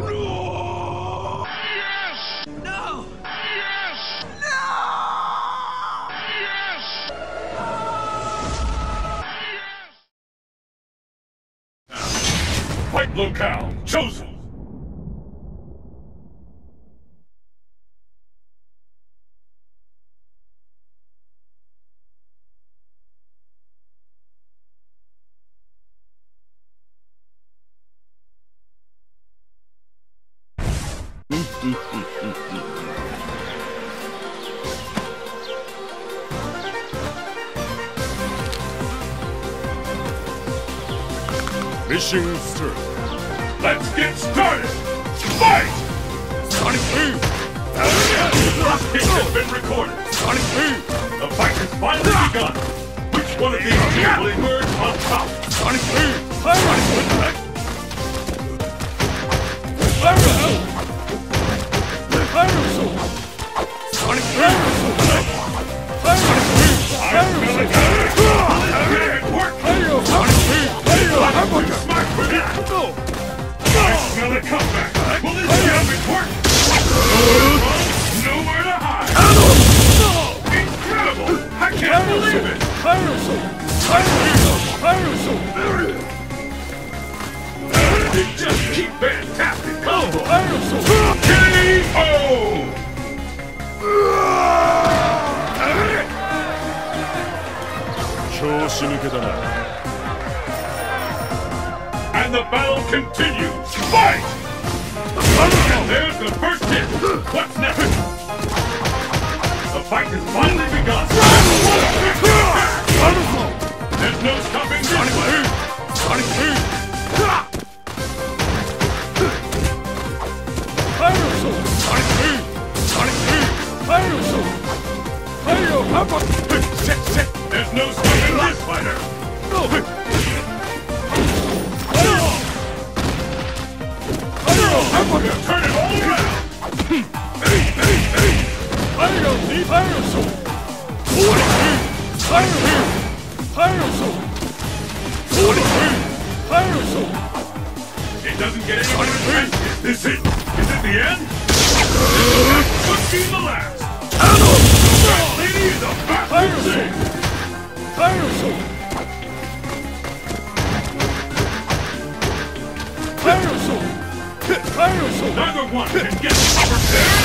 Yes! No! Yes! No! Yes! Fight locale chosen. Mission start. Let's get started. Fight! Sonic Boom! First hit has been recorded. Sonic Boom! The fight has finally begun. Which one of these will emerge on top? Sonic Boom! A comeback. Will this damage work? Nowhere to hide. Incredible. I can't believe it. They just keep fantastic combo. KO. And the battle continues. Fight! And there's the first hit. What's next? The fight has finally begun. There's no stopping this. Sonic Boom! Sonic Boom! Sit, sit. There's no stopping this fighter. Turn it all around. Hey, hey, hey! Pyro? Pyro! It doesn't get any better than this. Is it? Is it the end? That could be the last. That Neither one can get over there.